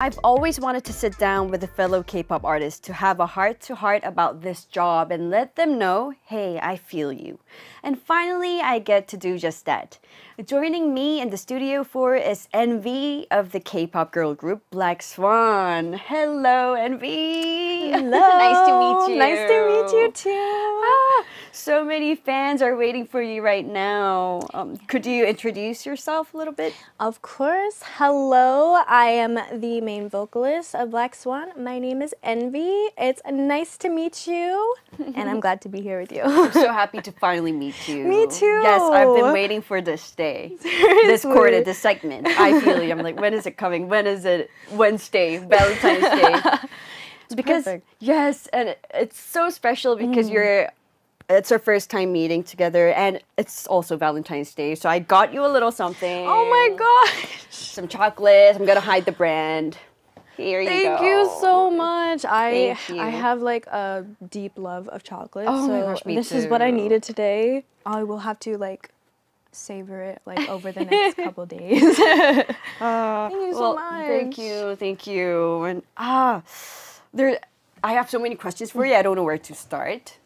I've always wanted to sit down with a fellow K-pop artist to have a heart-to-heart about this job and let them know, hey, I feel you. And finally, I get to do just that. Joining me in the studio for is Nvee of the K-pop girl group Black Swan. Hello, Nvee. Hello. nice to meet you. Nice to meet you too. Ah, so many fans are waiting for you right now. Um, could you introduce yourself a little bit? Of course. Hello, I am the main vocalist of Black Swan. My name is Nvee. It's nice to meet you, and I'm glad to be here with you. I'm so happy to finally meet you. Me too. Yes, I've been waiting for this day, this quarter, this segment. I feel you. I'm like, when is it coming? When is it? Wednesday, Valentine's Day. because perfect. yes, and it's so special because Mm. you're. It's our first time meeting together, and it's also Valentine's Day. So I got you a little something. oh my gosh. Some chocolate. I'm gonna hide the brand. Here you go. Thank you so much. I. I have like a deep love of chocolate. Oh my gosh, me this is what I needed today. I will have to like savor it like over the next couple days. Uh, Thank you so well, much. Thank you, thank you. And ah, there, I have so many questions for you. I don't know where to start.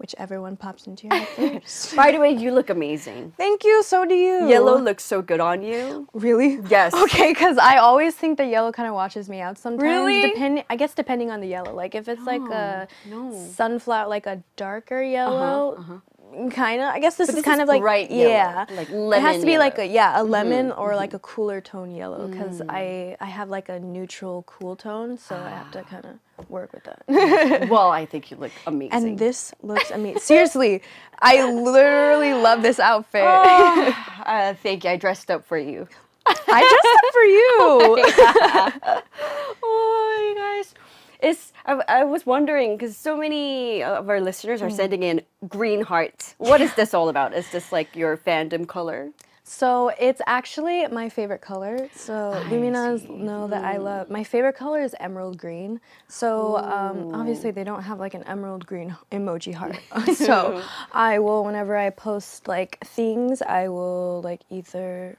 Whichever one pops into your head first. By the way, you look amazing. Thank you. So do you. Yellow looks so good on you. Really? Yes. Okay, because I always think that yellow kind of washes me out sometimes. Really? Depending, I guess depending on the yellow. Like if it's like a no. Uh-huh, sunflower, like a darker yellow, kind of. I guess this But is this kind is of like yellow, yeah, like lemon. It has to be like yellow. Mm-hmm, a yeah, a lemon or like a cooler tone yellow because Mm. I I have like a neutral cool tone, so I have to kind of work with that. well, I think you look amazing. and this looks amazing. Seriously, I literally love this outfit. uh, thank you. I dressed up for you. I dressed up for you. oh, you guys. It's, I, I was wondering because so many of our listeners are sending in green hearts. What is this all about? Is this like your fandom color? So it's actually my favorite color. So I Luminas see. Mm. know that I love my favorite color is emerald green. So um, obviously they don't have like an emerald green emoji heart. so I will whenever I post like things, I will like either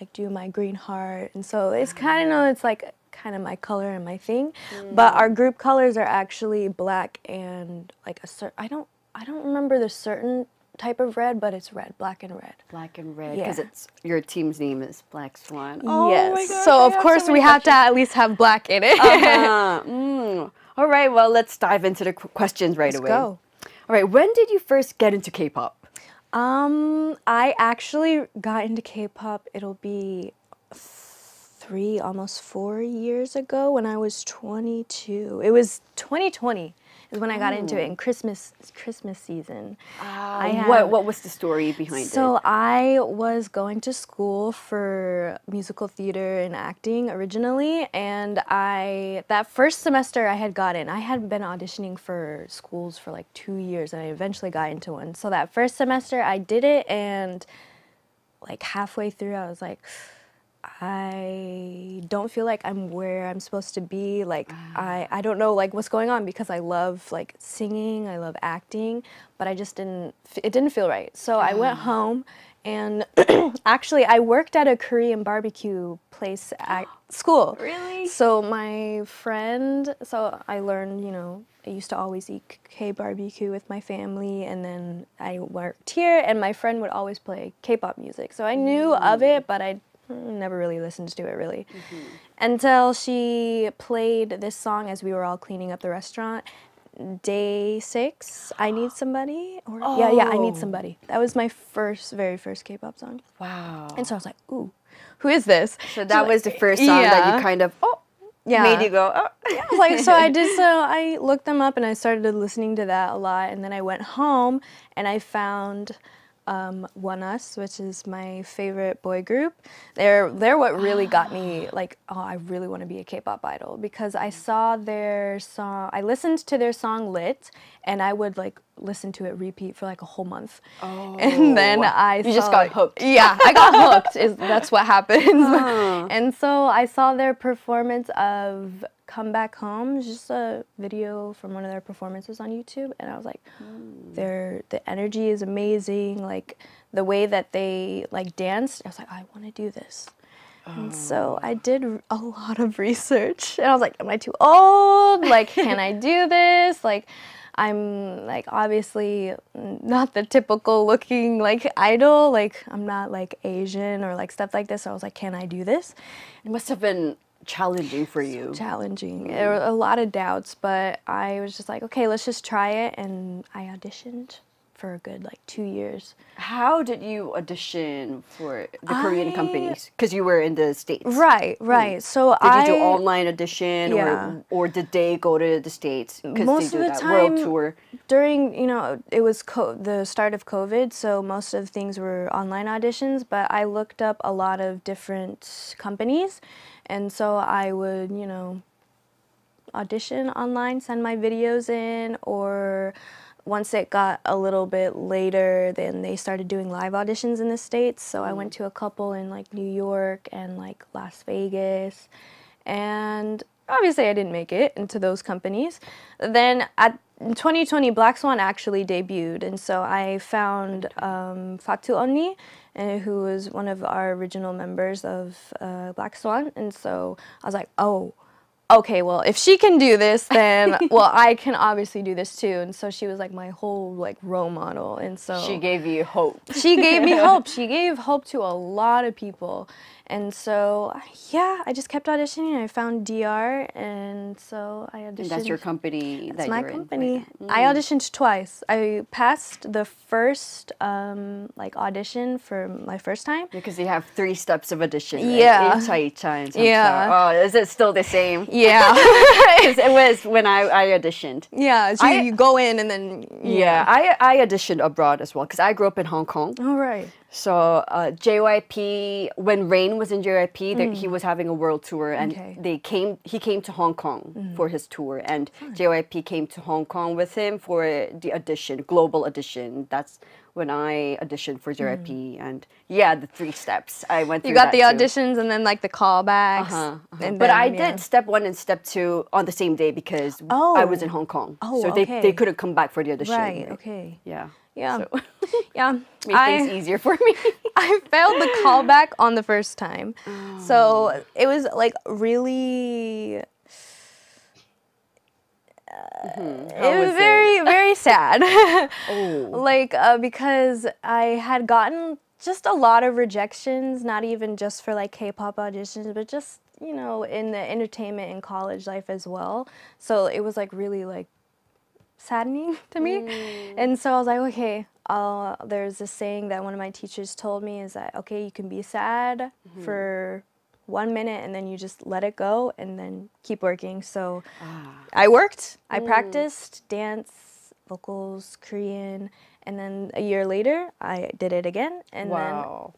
like do my green heart, and so it's kind of it's like kind of my color and my thing. But our group colors are actually black and like a certain I don't I don't remember the certain type of red, but it's red, black and red. Black and red because Yeah. it's your team's name is Black Swan. yes. Oh gosh, so of course so we many have to at least have black in it. Uh, mm. All right, well, let's dive into the qu- questions right Let's away. go. All right, when did you first get into K-pop? Um, I actually got into K-pop. It'll be three, almost four years ago when I was 22. It was 2020 is when I got into it in Christmas Christmas season. I Um, what what was the story behind So it? So I was going to school for musical theater and acting originally, and I that first semester I had gotten I had been auditioning for schools for like two years, and I eventually got into one. So that first semester I did it, and like halfway through I was like. I don't feel like I'm where I'm supposed to be. Like I, ah. I don't know like what's going on because I love like singing, I love acting, but I just didn't. It didn't feel right. So I went ah. home, and actually I worked at a Korean barbecue place at school. Really? So my friend, so I learned, you know, I used to always eat K barbecue with my family, and then I worked here, and my friend would always play K-pop music. So I knew of it, but I never really listened to it really mm-hmm. until she played this song as we were all cleaning up the restaurant. Day six, I need somebody, or yeah, yeah, I need Oh. somebody. That was my first, very first K-pop song, Wow. and so I was like, "Ooh, who is this?" So that was the first song that you kind of oh Yeah. made you go oh. like so I did so I looked them up and I started listening to that a lot and then I went home and I found um, ONEUS, which is my favorite boy group. They're they're what really got me like oh I really want to be a K-pop idol because I saw their song I listened to their song Lit and I would like listen to it repeat for like a whole month. Oh. And then. I You just got hooked. Yeah, I got hooked. Is that's what happens. and so I saw their performance of "Come Back Home," just a video from one of their performances on YouTube, and I was like, hmm. their the energy is amazing. Like the way that they like danced, I was like, I want to do this. And so oh. I did a lot of research. And I was like, am I too old? Like, can I do this? Like, I'm like obviously not the typical looking like idol. Like, I'm not like Asian or like stuff like this. So I was like, can I do this? It must have been challenging for you. Challenging. There mm-hmm. were a lot of doubts, but I was just like, okay, let's just try it. And I auditioned for a good like two years. How did you audition for the Korean companies? Because you were in the States. Right, mm. right. So Did I you do online audition Yeah. or or did they go to the States? Most they of the that world time- tour. during you know it was co- the start of covid so most of things were online auditions but i looked up a lot of different companies and so i would you know audition online send my videos in or once it got a little bit later then they started doing live auditions in the states. So i went mm. to a couple in like new york and like las vegas. And obviously I didn't make it into those companies. Then at in 2020, Black Swan actually debuted, and so I found um, Fatou Onni, uh, who was one of our original members of uh, Black Swan, and so I was like, oh. Okay, well, if she can do this, then well, I can obviously do this too. And so she was like my whole like role model. And so She gave you hope. she gave me hope. She gave hope to a lot of people. And so, yeah, I just kept auditioning. I found DR, and so I auditioned. And that's your company. That's that my you're in right company. now. I auditioned twice. I passed the first um, like audition for my first time. Because you have three steps of audition. Right? Yeah. Icha-icha and Yeah. samsa. Oh, is it still the same? Yeah, it was when I, I auditioned. yeah. So I- you go in and then Yeah, I, I auditioned abroad as well because I grew up in Hong Kong. All right. So uh, JYP, when Rain was in JYP, that he was having a world tour, and Mm. Okay. Mm. they came. He came to Hong Kong for his tour, and JYP came to Hong Kong with him for the audition, global audition. That's when I auditioned for JYP, and yeah, the three steps I went through. Mm. You got the that too. auditions and then like the callbacks. Uh-huh, uh-huh. but I yeah. did step one and step two on the same day because I Oh. was in Hong Kong. Oh, so they, okay. they couldn't come back for the audition. Right. Okay. Yeah. Yeah. So Yeah. made I- things easier for me. I failed the callback on the first time. So it was like really. How it was, was it? very, very sad. Oh. Like, uh, because I had gotten just a lot of rejections, not even just for like K pop auditions, but just, you know, in the entertainment and college life as well. So it was like really like saddening to me. Mm. And so I was like, okay, uh, there's this saying that one of my teachers told me is that, okay, you can be sad mm-hmm. for one minute and then you just let it go and then keep working. So ah. I worked, I mm. practiced dance, vocals, Korean, and then a year later I did it again. And Wow.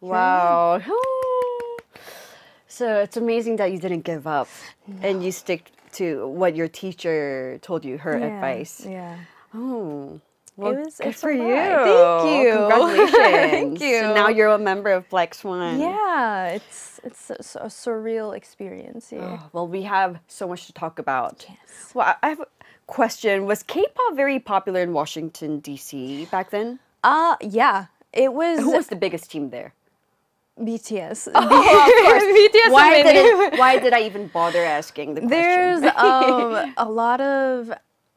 Wow. so it's amazing that you didn't give up and you stick to what your teacher told you, her yeah, advice. Yeah. Oh. Well, was- good for you. Thank you. Congratulations. Thank you. So now you're a member of Black Swan. Yeah, it's it's a, a surreal experience here. Oh, well, we have so much to talk about. Yes. Well, I- I have a question. Was K-pop very popular in Washington D.C. back then? Uh yeah. It was, Who was the biggest team there? BTS. Oh, of course. BTS why did it, Why did I even bother asking the question? There's um, a lot of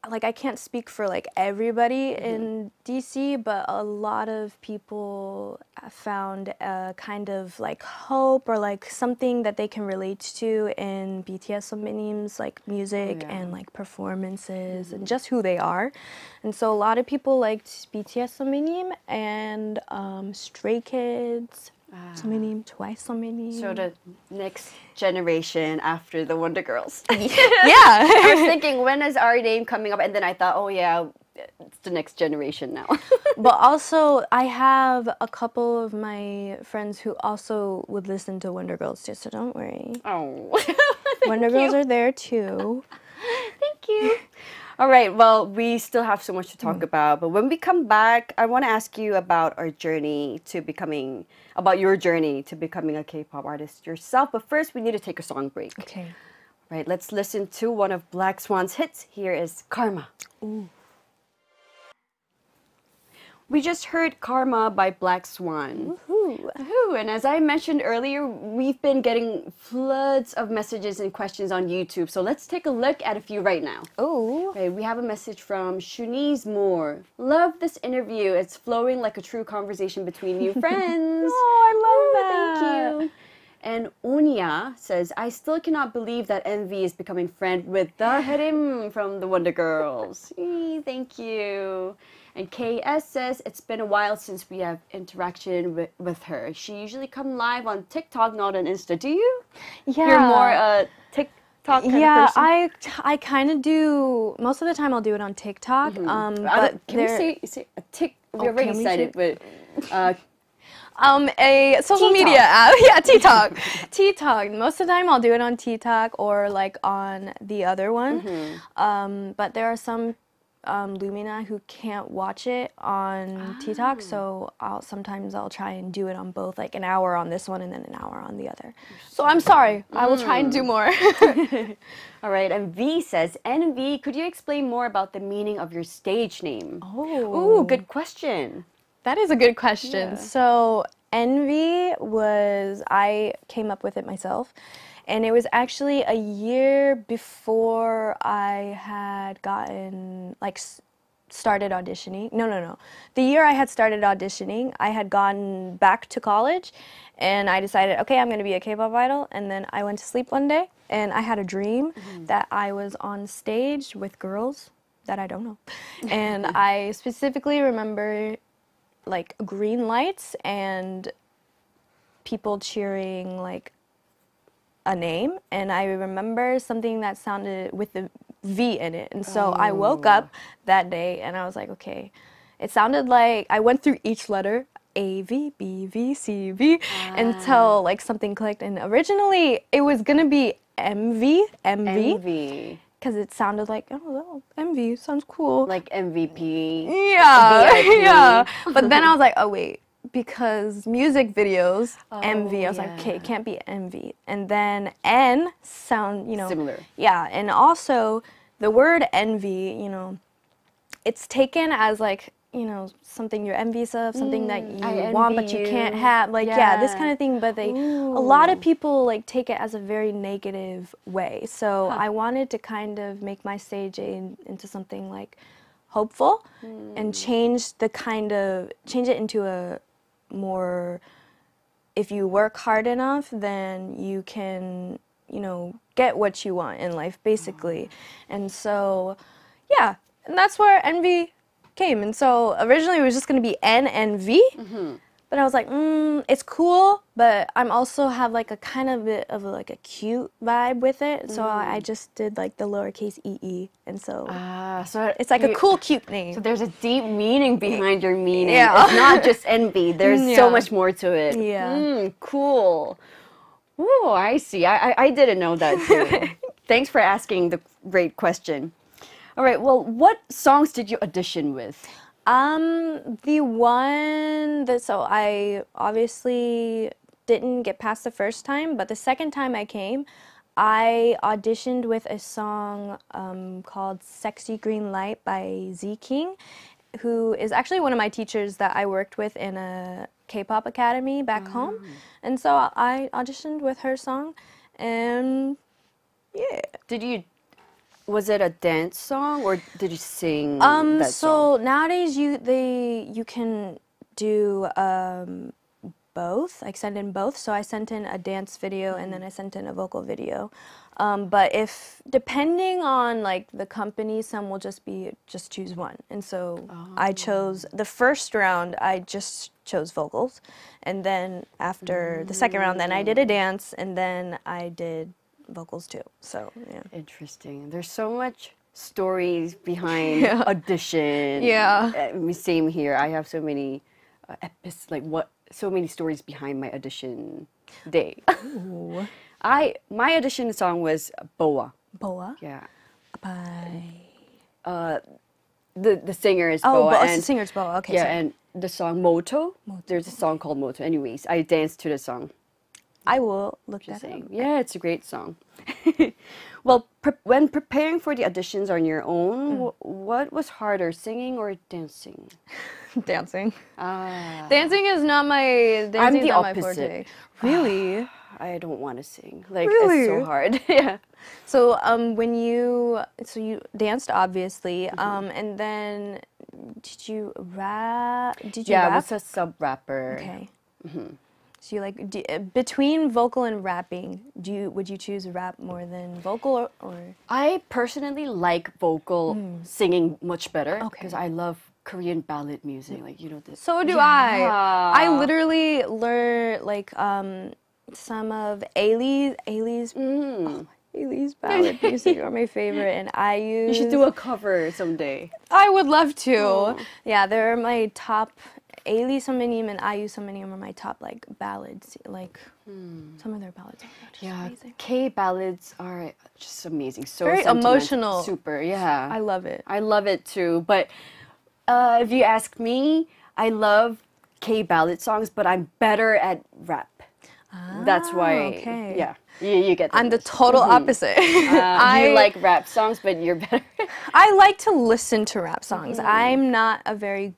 like I can't speak for like everybody Mm-hmm. in DC, but a lot of people found a kind of like hope or like something that they can relate to in BTS Sominims like music yeah. and like performances and just who they are. And so a lot of people liked BTS Sominim and um, Stray Kids. Sominim, twice Sominim. So the next generation after the Wonder Girls. yeah. I was thinking, when is our name coming up? And then I thought, oh yeah, it's the next generation now. But also, I have a couple of my friends who also would listen to Wonder Girls too, so don't worry. oh. Wonder Girls are there too. Thank you. All right. Well, we still have so much to talk mm. about, but when we come back, I want to ask you about our journey to becoming, about your journey to becoming a K-pop artist yourself. But first, we need to take a song break. Okay. Right. Let's listen to one of Black Swan's hits. Here is Karma. We just heard Karma by Black Swan. Ooh. Woohoo. And as I mentioned earlier, we've been getting floods of messages and questions on YouTube. So let's take a look at a few right now. Oh. Okay, we have a message from Shunice Moore. Love this interview. It's flowing like a true conversation between new friends. Oh, I love Ooh, that. Thank you. And Onya says, I still cannot believe that Nvee is becoming friend with the Hyerim from the Wonder Girls. Eee, thank you. And KS says, it's been a while since we have interaction with, with her. She usually come live on TikTok, not on Insta. Do you? Yeah. You're more a TikTok kind yeah? I I kind of do. Most of the time, I'll do it on TikTok. Um, but don't- can we say, say a tick? We Oh, already said it, but uh, um a social media app. Yeah, TikTok. TikTok. Most of the time, I'll do it on TikTok or like on the other one. Mm-hmm. Um, but there are some um, Lumina who can't watch it on Ah. TikTok, so I'll sometimes I'll try and do it on both, like an hour on this one and then an hour on the other. So I'm sorry. I will try and do Mm. more. all right. And V says, NV, could you explain more about the meaning of your stage name? oh. Ooh, good question. That is a good question. Yeah. So, envy was, I came up with it myself. And it was actually a year before I had gotten, like, started auditioning. No, no, no. The year I had started auditioning, I had gone back to college and I decided, okay, I'm going to be a K pop idol. And then I went to sleep one day and I had a dream mm-hmm. that I was on stage with girls that I don't know. And I specifically remember like green lights and people cheering like a name and i remember something that sounded with the v in it. And so i woke oh. up that day and i was like okay. It sounded like i went through each letter a v b v c v until ah. like something clicked. And originally it was gonna be mv mv because it sounded like oh well, mv sounds cool. Like MVP. yeah, VIP. yeah. But then I was like, oh wait, because music videos, MV. I was like, okay, it can't be MV. And then N sound, you know, Similar. Yeah, and also the word envy, you know, it's taken as like you know something you're envious of, something that you I want but envy you can't have. Like yeah. this kind of thing. But they, a lot of people like take it as a very negative way. So I wanted to kind of make my stage in, into something like hopeful and change the kind of change it into a more if you work hard enough then you can you know get what you want in life basically. Mm-hmm. And so yeah and that's where envy came. And so originally it was just going to be n and v mm-hmm. But i was like mm, it's cool but i'm also have like a kind of bit of like a cute vibe with it so I, I just did like the lowercase ee and so Ah, so it's like a cool cute name So there's a deep meaning behind your meaning. Yeah. It's not just envy. There's Yeah. so much more to it. Yeah. Mm, cool. Oh, I see. I, I, I didn't know that too. Thanks for asking the great question. All right. Well, what songs did you audition with? Um, the one that so I obviously didn't get past the first time, but the second time I came, I auditioned with a song um, called "Sexy Green Light" by Z King, who is actually one of my teachers that I worked with in a K-pop academy back home, and so I auditioned with her song, and yeah. Did you? Was it a dance song or did you sing Um, so song? nowadays you they you can do um, both. I send in both. So I sent in a dance video and then I sent in a vocal video. Um, but if depending on like the company, some will just be just choose one. And so I chose the first round. I just chose vocals, and then after the second round, then I did a dance, and then I did vocals too. So yeah. Interesting. There's so much stories behind Yeah. audition. Yeah. Uh, same here. I have so many uh, epis like what so many stories behind my audition day. I my audition song was BoA. BoA. Yeah. By The the singer is Oh, BoA. It's the and, singer's BoA. Okay, Yeah, sorry. and the song Moto. There's a song called Moto. Anyways, I danced to the song. I will look that up. Yeah, it's a great song. Well, pre- when preparing for the auditions on your own, wh- what was harder, singing or dancing? dancing. Ah, Dancing is not my. Dancing the is not my opposite. forte. Really? I don't want to sing. Like it's so hard. yeah. So um, when you so you danced obviously, Mm-hmm. um, and then did you rap? Did you Yeah, I was a sub rapper. okay. Mm-hmm. So you like do, uh, between vocal and rapping? Do you would you choose rap more than vocal or? or I personally like vocal singing much better Okay. because I love Korean ballad music. Like you know this. so do I. I literally learned like um, some of Ailee's Ailee's Mm. Ailee's ballad music are my favorite, and I use. You should do a cover someday. I would love to. Yeah, they're my top. Ailee Samanim and IU Samanim are my top like ballads. Like some of their ballads are just Yeah, amazing. K ballads are just amazing. So Very emotional. Super, yeah. I love it. I love it too. But uh, if you ask me, I love K ballad songs, but I'm better at rap. That's why. Ah, okay. Yeah, you, you get. I'm the total opposite. Uh, I like rap songs, but you're better. I like to listen to rap songs. Mm. I'm not a very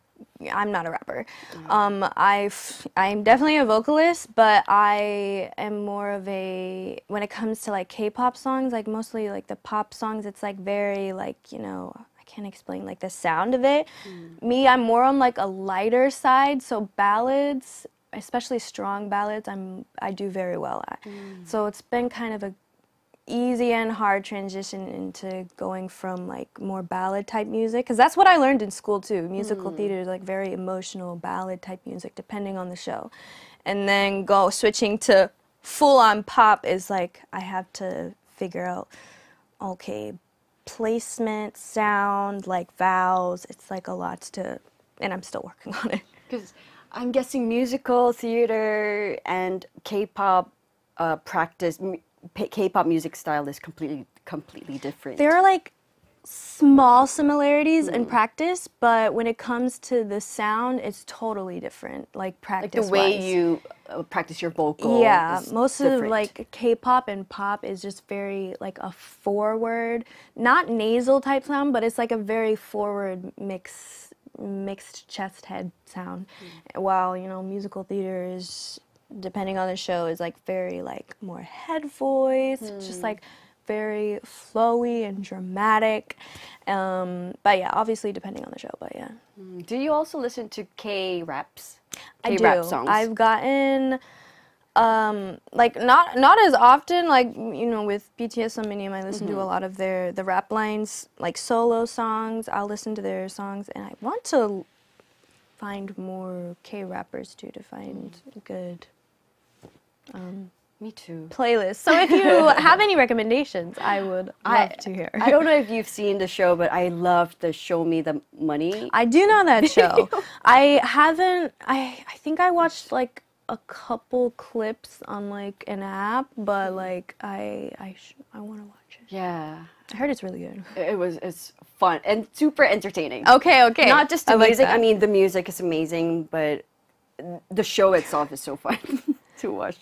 I'm not a rapper. Mm. Um, I've I'm definitely a vocalist, but I am more of a when it comes to like K-pop songs, like mostly like the pop songs. It's like very like you know I can't explain like the sound of it. Mm. Me, I'm more on like a lighter side. So ballads, especially strong ballads, I'm I do very well at. Mm. So it's been kind of a easy and hard transition into going from like more ballad type music because that's what I learned in school too. Musical theater is like very emotional ballad type music depending on the show, and then go switching to full on pop is like I have to figure out okay placement, sound, like vowels. It's like a lot to, and I'm still working on it. Because I'm guessing musical theater and K-pop uh, practice, K-pop music style is completely completely different. There are like small similarities in practice, but when it comes to the sound, it's totally different. Like practice, like the way you uh, practice your vocal. Yeah, most of like K-pop and pop is just very like a forward, not nasal type sound, but it's like a very forward mix, mixed chest head sound. Hmm. While you know musical theater is, depending on the show, is like very like more head voice. It's just Hmm. like very flowy and dramatic. Um, but yeah, obviously depending on the show. But yeah. Do you also listen to K raps? I K rap do. songs. I've gotten um like not not as often like you know with BTS and Minium I listen Mm-hmm. to a lot of their the rap lines like solo songs I'll listen to their songs and I want to find more K rappers too to find Mm. good um, Me too. Playlist. so if you have any recommendations I would love I, to hear I don't know if you've seen the show, but I love the Show Me the Money. I do know that show. I haven't. I I think I watched like a couple clips on like an app, but like I I sh- I want to watch it. yeah, I heard it's really good. it was. It's fun and super entertaining. Okay, okay. Not just the I like music. I mean, the music is amazing, but the show itself is so fun to watch.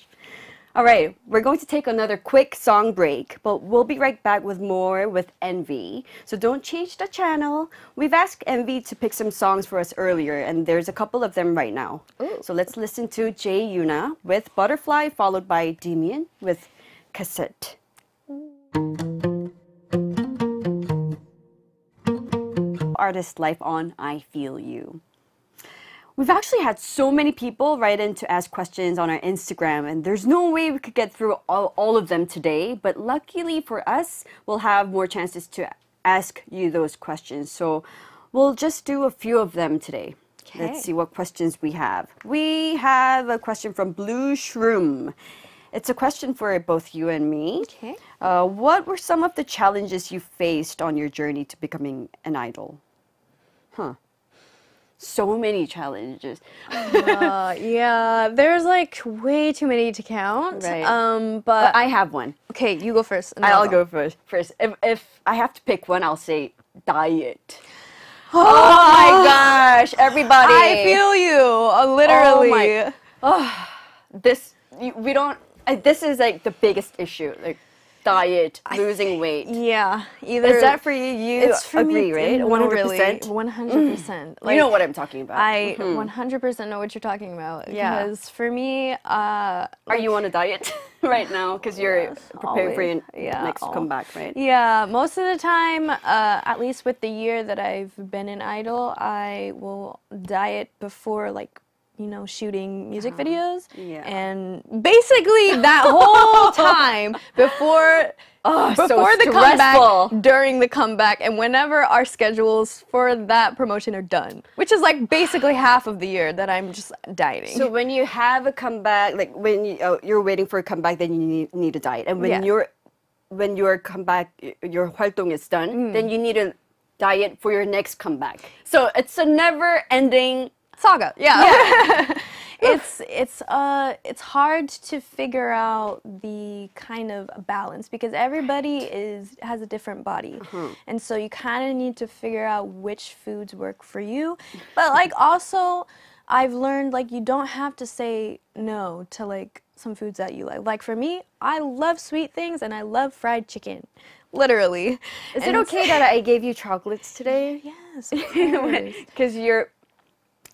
All right, we're going to take another quick song break, but we'll be right back with more with Nvee. So don't change the channel. We've asked Nvee to pick some songs for us earlier, and there's a couple of them right now. Ooh. So let's listen to Jay Yuna with Butterfly, followed by Demian with Cassette. Artist Life on I Feel You. We've actually had so many people write in to ask questions on our Instagram, and there's no way we could get through all, all of them today. But luckily for us, we'll have more chances to ask you those questions. So we'll just do a few of them today. Okay. Let's see what questions we have. We have a question from Blue Shroom. It's a question for both you and me. Okay. Uh, what were some of the challenges you faced on your journey to becoming an idol? Huh. So many challenges. Uh, yeah, there's like way too many to count. Right. Um, But but I have one. okay, you go first. and I'll go first. First, if, if I have to pick one, I'll say diet. Oh, my gosh, everybody! I feel you, uh, literally. my- this we don't. Uh, this is like the biggest issue. Like diet, losing weight. Yeah, either Is that for you? You it's for agree, me, right? One hundred percent. 100%. You know what I'm talking about. I 100% know what you're talking about. Yeah. Because for me, uh, Are you on a diet right now? Because you're Yes, preparing for your. Yeah, next comeback, right? yeah, most of the time, uh, at least with the year that I've been in Idol, I will diet before like you know shooting music videos Yeah. and basically that whole time before Oh, so before the stressful. comeback during the comeback and whenever our schedules for that promotion are done which is like basically half of the year that i'm just dieting So when you have a comeback, like when you, uh, you're waiting for a comeback, then you need, need a diet, and when Yeah. you're when your comeback, your 활동 is done, Mm. then you need a diet for your next comeback. So it's a never-ending. Saga yeah, it's it's uh it's hard to figure out the kind of balance because everybody is has a different body. And so you kind of need to figure out which foods work for you. But like also i've learned like you don't have to say no to like some foods that you like. Like for me i love sweet things and i love fried chicken literally. Is And it okay that I gave you chocolates today? yes. Because you're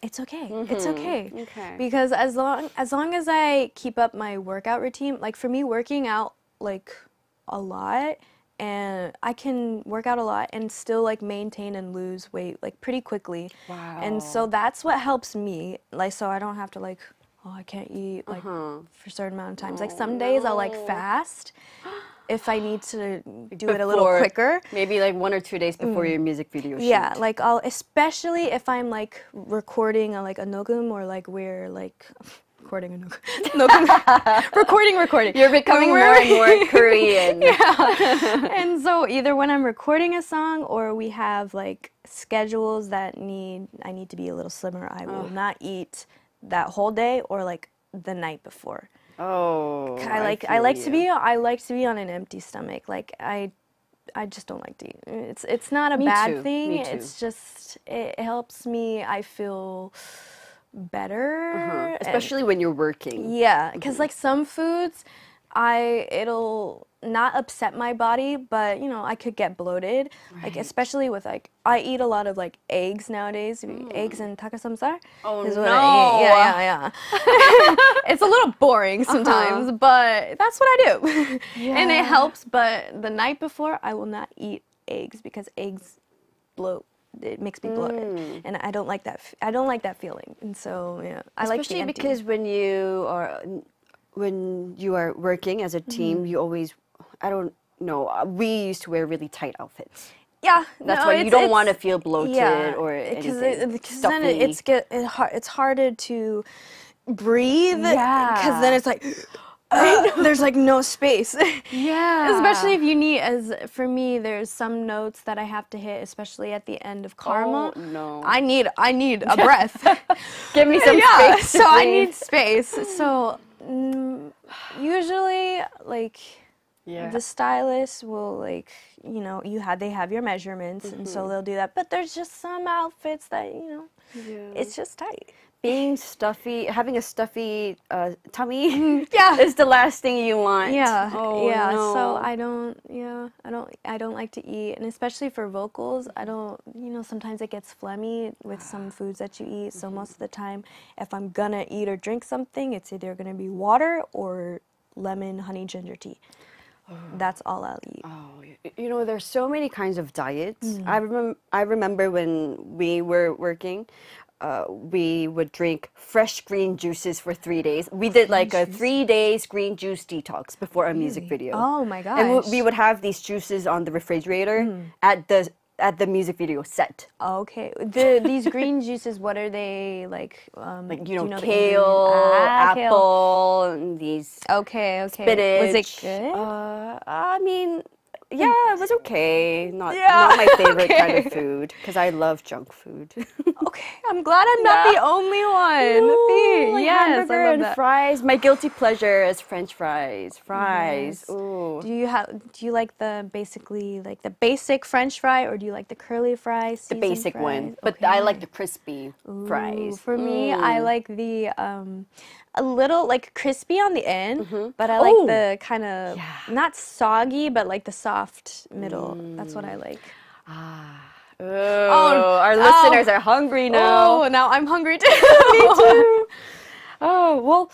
It's okay. It's mm-hmm. okay. Okay. Because as long as long as I keep up my workout routine, like for me working out like a lot and I can work out a lot and still like maintain and lose weight like pretty quickly. Wow. And so that's what helps me. Like so I don't have to like oh I can't eat like uh-huh. for a certain amount of times. Like some oh, days I'll like fast if I need to do it a little quicker. maybe like one or two days before mm. your music video shoot. Yeah, like I'll especially if I'm like recording a, like a nogum or like we're like recording a nogum, recording recording. You're becoming more and more Korean. yeah. and so either when I'm recording a song or we have like schedules that need I need to be a little slimmer, I will not eat that whole day or like the night before. Oh, I like I, feel like to be I like to be on an empty stomach. Like I I just don't like to eat. It's it's not a Me bad too, thing. It's just it helps me I feel better. Uh-huh. and- Especially when you're working. yeah, because like some foods, I it'll not upset my body, but you know I could get bloated. Like especially with like I eat a lot of like eggs nowadays, eggs and takasamsar. Mm. Oh, is what I eat. Yeah, yeah, yeah. it's a little boring sometimes, but that's what I do, and it helps. But the night before, I will not eat eggs because eggs bloat. It makes me bloated, and I don't like that. f- I don't like that feeling, and so yeah, I like the Especially empty. because when you are when you are working as a team, Mm-hmm. you always I don't know. uh, We used to wear really tight outfits. Yeah, That's no, why you don't want to feel bloated yeah, or because anything. because then it, it's get it, it's harder to breathe. Yeah. because then it's like there's like no space. yeah, Especially if you need, as for me, there's some notes that I have to hit, especially at the end of Karma. Oh, no. I need I need a breath. give me some yeah, space. so I need space. So Mm, usually, like Yeah. the stylist will like you know you have they have your measurements and so mm-hmm. they'll do that but there's just some outfits that you know it's just tight being stuffy, having a stuffy uh, tummy, Yeah. is the last thing you want. yeah Oh, yeah so i don't yeah i don't i don't like to eat and especially for vocals i don't you know sometimes it gets phlegmy with some foods that you eat so most of the time if i'm gonna eat or drink something it's either gonna be water or lemon honey ginger tea that's all i'll eat Oh, you know, there's so many kinds of diets. Mm. I remember, I remember when we were working, uh, we would drink fresh green juices for three days. We did like a three days green juice detox before a music video. Oh my god! And w- gosh. Mm. we would have these juices on the refrigerator at the at the music video set. Okay. The these green juices, what are they like? Um, Like do you know, kale, Ah, kale. apple, and these Okay, okay. spinach. Was it good? Uh, I mean, yeah, it was okay. Not, Yeah, not my favorite kind of food because I love junk food. Okay, I'm glad I'm not the only one. Like yes, I hamburger love and that. fries. My guilty pleasure is French fries. Fries. Yes. Ooh. Do you have? Do you like the basically like the basic French fry, or do you like the curly fries? the basic one, but I like the crispy fries. Ooh, For me, I Mm. like the um, a little like crispy on the end, but I like Oh. the kind of Yeah. not soggy, but like the soft middle. That's what I like. Ah. Oh, our listeners are hungry now. Oh, now I'm hungry too. Me too. Oh, well,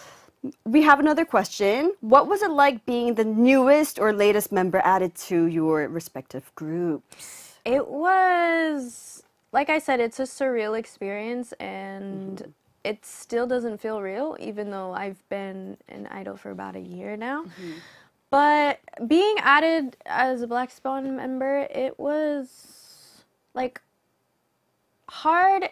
we have another question. What was it like being the newest or latest member added to your respective groups? It was, like I said, it's a surreal experience and it still doesn't feel real, even though I've been an idol for about a year now. But being added as a Black Swan member, it was like hard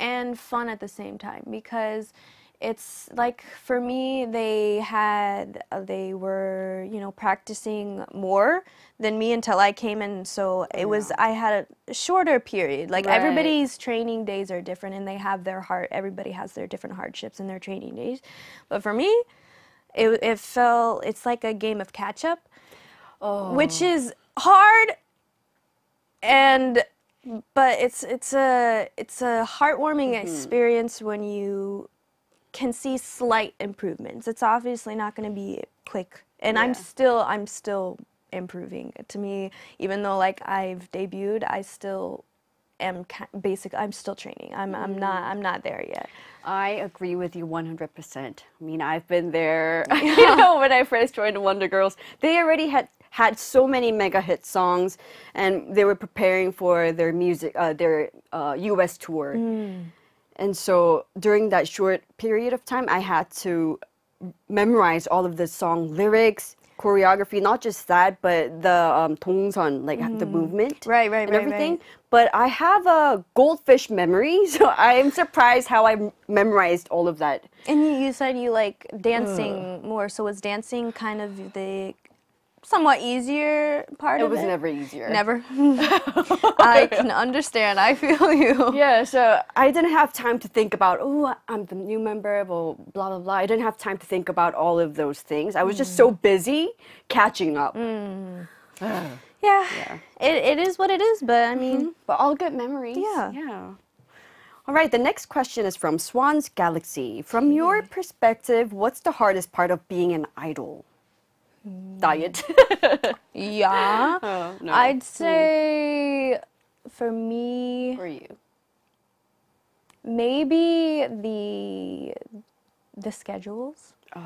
and fun at the same time because it's like for me they had uh, they were you know practicing more than me until I came in. So it was I had a shorter period. Like Right. everybody's training days are different and they have their heart everybody has their different hardships in their training days. But for me it, it felt it's like a game of catch up which oh. is hard and but it's it's a it's a heartwarming mm-hmm. experience when you can see slight improvements. It's obviously not going to be quick, and I'm still I'm still improving. To me, even though like I've debuted, I still am basic. I'm still training. I'm I'm not I'm not there yet. I agree with you 100%. I mean, I've been there. you know, when I first joined the Wonder Girls, they already had had so many mega hit songs, and they were preparing for their music, uh, their uh, U.S. tour. And so during that short period of time, I had to memorize all of the song lyrics, choreography, not just that, but the um, 동선, like the movement, Mm-hmm. Right, right, and right, everything. right. But I have a goldfish memory, so I am surprised how I memorized all of that. And you, you said you like dancing more. So was dancing kind of the somewhat easier part It of was it? never easier. Never. I can understand. I feel you. Yeah, so I didn't have time to think about, oh, I'm the new member, well, blah, blah, blah. I didn't have time to think about all of those things. I was just so mm. busy catching up. Mm. Yeah. It, it is what it is, but I mean, mm-hmm. But all good memories. Yeah. Yeah. All right, the next question is from Swan's Galaxy. From your perspective, what's the hardest part of being an idol? Diet. yeah. oh, no. I'd hmm. say for me, For you. maybe the the schedules. Oh.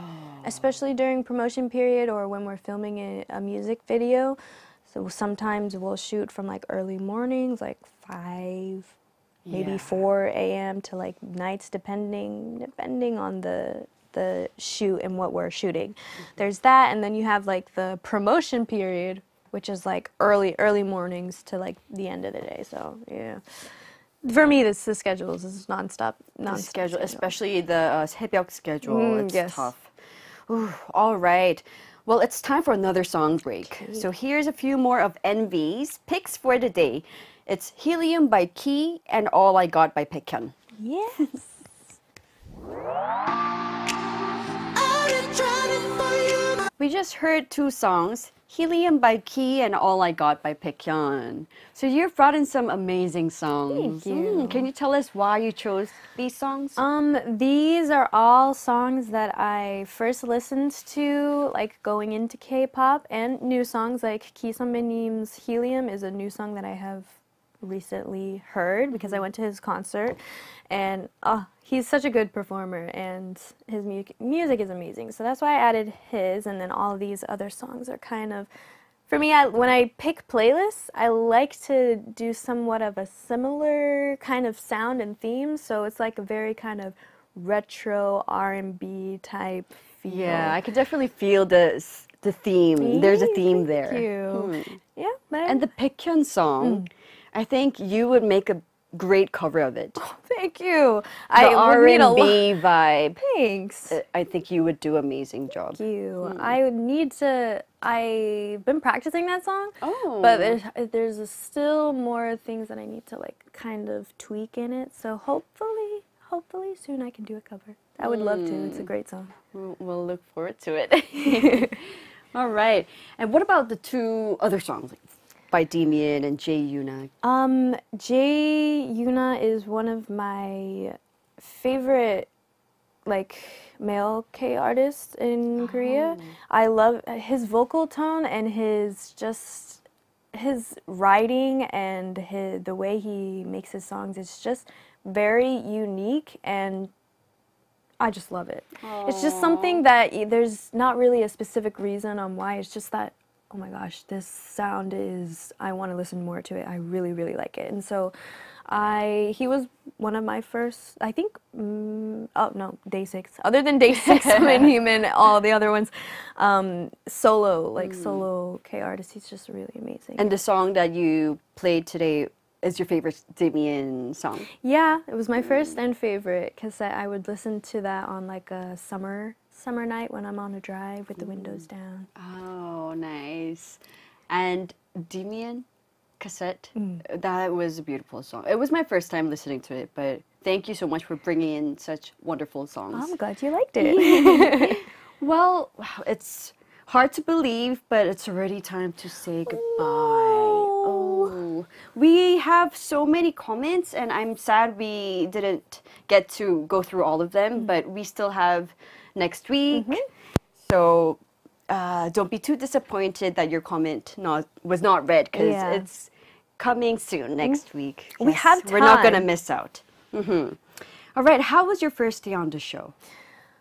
Especially during promotion period or when we're filming a, a music video. So sometimes we'll shoot from like early mornings, like 5 maybe Yeah. 4 a.m. to like nights depending depending on the the shoot and what we're shooting. There's that and then you have like the promotion period which is like early early mornings to like the end of the day. So, yeah. For me this the schedules is nonstop The nonstop schedule, especially the uh, 새벽 schedule, Mm, it's yes. tough. Ooh, all right. Well, it's time for another song break. So here's a few more of Nvee's picks for the day. It's Helium by Key and All I Got by Baekhyun. Yes. We just heard two songs, Helium by Key and All I Got by Baekhyun. So you've brought in some amazing songs. Thank you. Mm, can you tell us why you chose these songs? Um, these are all songs that I first listened to, like going into K-pop, and new songs like Ki Sunbae님's "Helium" is a new song that I have recently heard because I went to his concert, and oh, he's such a good performer, and his mu- music is amazing. So that's why I added his, and then all these other songs are kind of. For me, I, when I pick playlists, I like to do somewhat of a similar kind of sound and theme. So it's like a very kind of retro R&B type feel. Yeah, I could definitely feel the the theme. There's a theme thank there. you. Hmm. Yeah, but And the Baekhyun song, I think you would make a great cover of it. Thank you. The I would need a lot. R&B vibe. Thanks. Uh, I think you would do amazing job. Thank you. I would need to. I've been practicing that song. Oh. But there's, there's still more things that I need to like kind of tweak in it. So hopefully, hopefully soon I can do a cover. I would love to. It's a great song. We'll, we'll look forward to it. All right. And what about the two other songs by Demian and Jay Yuna? Um, Jay Yuna is one of my favorite, like male K artists in Korea. I love his vocal tone and his just his writing and his the way he makes his songs. It's just very unique and I just love it. It's just something that there's not really a specific reason on why. It's just that, oh my gosh, this sound is, I want to listen more to it. I really, really like it. And so I, he was one of my first, I think, mm, oh no, day six. Other than day six, I'm in human, all the other ones, um, solo, like solo K artist. He's just really amazing. And the song that you played today is your favorite Demian song? Yeah, it was my first and favorite because I, I would listen to that on like a summer summer night when I'm on a drive with the windows down. Oh, nice. And Demian cassette, mm. that was a beautiful song. It was my first time listening to it, but thank you so much for bringing in such wonderful songs. I'm glad you liked it. Well, it's hard to believe, but it's already time to say goodbye. Oh, we have so many comments, and I'm sad we didn't get to go through all of them, mm. but we still have next week. So uh, don't be too disappointed that your comment not was not read because Yeah. it's coming soon next week. We have We're not gonna miss out. hmm All right. How was your first day on the show?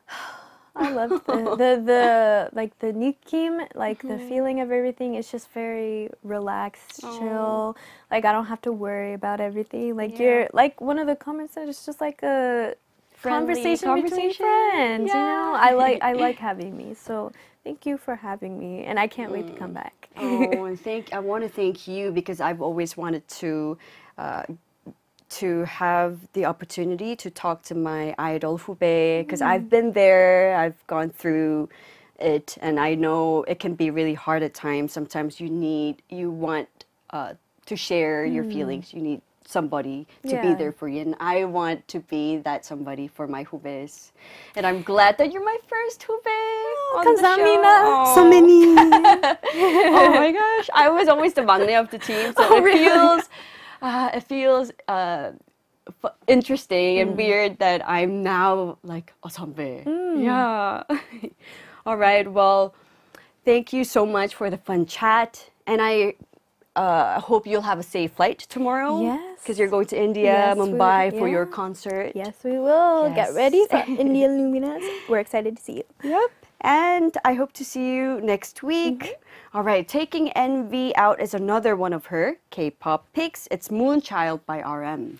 I love the, the the like the neukkim, like the feeling of everything. It's just very relaxed, chill. Like I don't have to worry about everything. Like you're like one of the comments said, it's just like a Friendly conversation, between conversation. friends. You know, I like I like having me. So thank you for having me, and I can't wait to come back. oh, and thank I want to thank you because I've always wanted to uh, to have the opportunity to talk to my idol hoobae because I've been there, I've gone through it, and I know it can be really hard at times. Sometimes you need you want uh, to share your feelings. You need somebody to yeah. be there for you and I want to be that somebody for my hoobaes. And I'm glad that you're my first hoobae oh, on the show. So many. oh my gosh. I was always the maknae of the team so oh, it, really? feels, uh, it feels uh, interesting mm. and weird that I'm now like a 선배. Mm. Yeah. All right. Well, thank you so much for the fun chat and I uh, I hope you'll have a safe flight tomorrow. Yes. Because you're going to India, Yes, Mumbai for your concert. yes, we will Yes. get ready for Indian Luminous. We're excited to see you. Yep. And I hope to see you next week. All right, Taking Nvee Out is another one of her K pop picks. It's Moonchild by RM.